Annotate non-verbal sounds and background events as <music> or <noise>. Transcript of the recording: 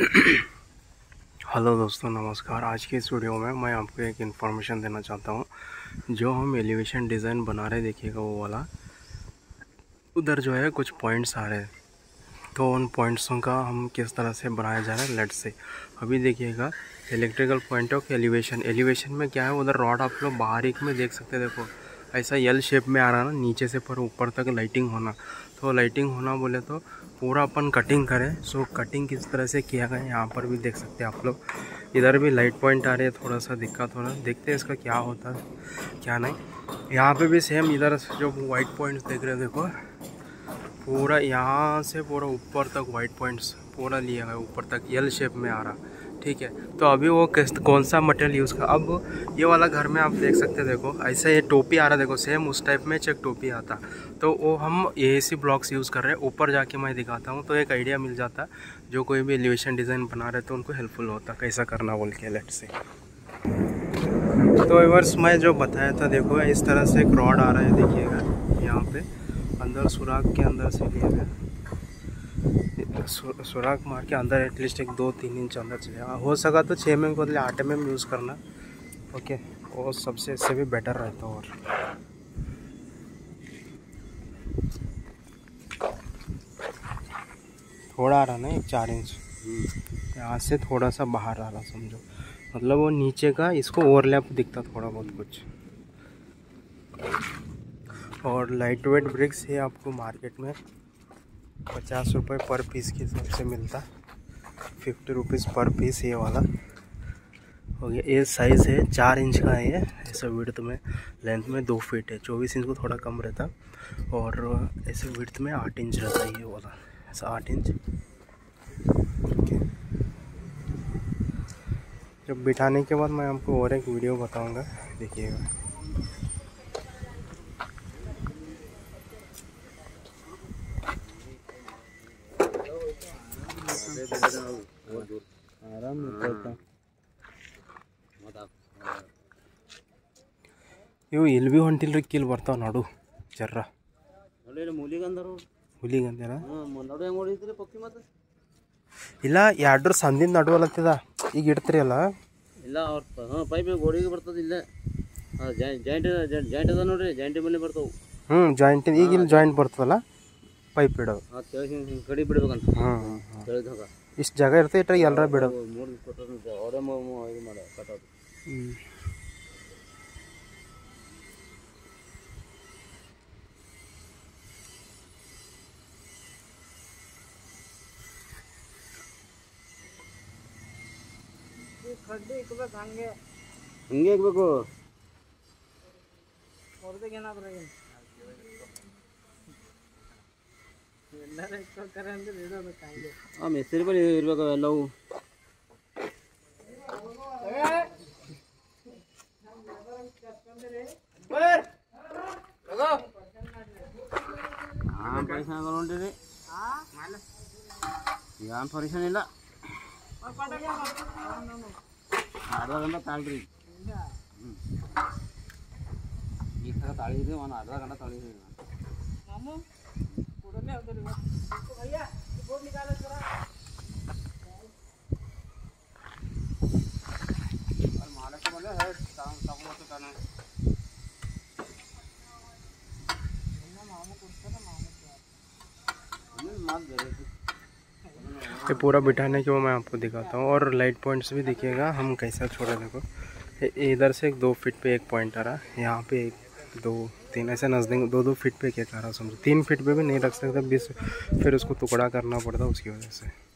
<clears throat> Hello दोस्तों, नमस्कार। आज के इस वीडियो में मैं आपको एक इन्फॉर्मेशन देना चाहता हूँ। जो हम एलिवेशन डिज़ाइन बना रहे देखिएगा वो वाला। उधर जो है कुछ पॉइंट्स आ रहे हैं। तो उन पॉइंट्सों का हम किस तरह से बनाया जा रहा है लेट से अभी देखिएगा electrical point of elevation elevation में क्या है, उधर रॉड आप लोग बाहर एक में देख सकते हैं, देखो। ऐसा यल शेप में आ रहा ना, नीचे से पर ऊपर तक लाइटिंग होना। तो लाइटिंग होना बोले तो पूरा अपन कटिंग करें। सो कटिंग किस तरह से किया गया यहाँ पर भी देख सकते हैं आप लोग। इधर भी लाइट पॉइंट आ रही है थोड़ा सा दिक्कत हो रहा है। देखते हैं इसका क्या होता है, क्या नहीं। यहाँ पे भी सेम इधर जो वाइट पॉइंट्स देख रहे हैं, देखो। पूरा यहाँ से पूरा ऊपर तक वाइट पॉइंट्स पूरा लिया गया, ऊपर तक यल शेप में आ रहा। ठीक है। तो अभी वो किस कौन सा मटेरियल यूज़ कर अब ये वाला घर में आप देख सकते देखो, ऐसे ये टोपी आ रहा देखो सेम उस टाइप में चेक टोपी आता। तो वो हम ए सी ब्लॉक्स यूज़ कर रहे हैं। ऊपर जाके मैं दिखाता हूँ तो एक आइडिया मिल जाता, जो कोई भी एलिवेशन डिज़ाइन बना रहे तो उनको हेल्पफुल होता, कैसा करना बोल के लेट से तो वर्ष मैं जो बताया था, देखो, इस तरह से एक रॉड आ रहा है, देखिएगा, यहाँ पे, अंदर सुराख के अंदर से लिया गया। सुराख मार के अंदर एटलीस्ट एक दो तीन इंच अंदर चले हो सका तो छः एम बदले आठ एम यूज़ करना। ओके वो सबसे इससे भी बेटर रहता और। थोड़ा आ रहा ना एक चार इंच यहाँ से थोड़ा सा बाहर आ रहा समझो। मतलब वो नीचे का इसको ओवरलैप दिखता थोड़ा बहुत कुछ। और लाइट वेट ब्रिक्स है आपको मार्केट में। पचास रुपये पर पीस के हिसाब से मिलता। फिफ्टी रुपीज़ पर पीस ये वाला। हो गया। ये साइज़ है, चार इंच का है ये। ऐसा विड्थ में लेंथ में दो फीट है। चौबीस इंच को थोड़ा कम रहता। और ऐसे विड्थ में आठ इंच रहता है ये वाला। ऐसा आठ इंच। जब बिठाने के बाद मैं आपको और एक वीडियो बताऊँगा। देखिएगा। ಆರಾಮ್ ಇವು ಎಲ್ಲಿ ಭೀ ಹೊಂಟಿಲ್ರಿ ಕಿಲ್ ಬರ್ತಾವ ನೋಡು ಜರ್ರ. ಹುಲಿಗಂದೇನ ಇಲ್ಲ ಎರಡ್ರ ಸಂದಿನ ನಡುವಲತ್ತದ ಈಗ ಇಡ್ತೀರಿ ಅಲ್ಲ? ಇಲ್ಲ ಅವ್ರ ಹಾಂ ಪೈಪ್ ಗೋಡಿಗೆ ಬರ್ತದ ಇಲ್ಲ. ಜಾಯಿಂಟ್ ಜಾಯಿಂಟ್ ಅದ ನೋಡ್ರಿ ಜಾಯಿಂಟ್ ಮೇಲೆ ಬರ್ತಾವೆ. ಹ್ಞೂ ಜಾಯಿಂಟ್ ಈಗ ಇಲ್ಲಿ ಜಾಯಿಂಟ್ ಬರ್ತದಲ್ಲ ಪೈಪ್ ಇಡೋದು. ಕಡಿ ಬಿಡ್ಬೇಕಂತ. ಹ್ಞೂ ತಿಳಿದಾಗ ಇಷ್ಟು ಜಾಗ ಇರುತ್ತೆ ಇಟ್ರೆ ಎಲ್ಲರ ಬಿಡೋದು ಮೂರು ಕೊಟ್ಟರು ಅವರೇ ಇದು ಮಾಡ ಕಟ್ಟೋದು ಹ್ಞೂ ಕಡ್ಡಿ ಇಕ್ಬೇಕು ಹಂಗೆ ಹಂಗೆ ಇಕ್ಬೇಕು ಹೊರದಾಗ ಏನಾದ್ರೆ ಆ ಮೆಸ್ತ್ರಿ ಬಳಿ ಇರ್ಬೇಕು ಎಲ್ಲವೂ ಹಾಂ ಪರಿಶಾನ ತಗೊಂಡಿರಿ ಏನು ಪರಿಶಾನ ಇಲ್ಲ ಅರ್ಧ ಗಂಟೆ ತಾಳ್ರಿ ಹ್ಞೂ ಈ ಥರ ತಾಳಿದ್ರಿ ಒಂದು ಅರ್ಧ ಗಂಟೆ ತಾಳಿದ್ರಿ ನಾನು ये पूरा बिठाने के वो मैं आपको दिखाता हूँ और लाइट पॉइंट्स भी दिखिएगा हम कैसा छोड़ा देखो। इधर से एक दो फीट पे एक पॉइंट आ रहा है। यहाँ पे एक दो, तीन, ऐसे नज़दीक दो दो फिट पे क्या कह रहा समझो। तीन फिट पे भी नहीं रख सकते, बीस, फिर उसको टुकड़ा करना पड़ता उसकी वजह से।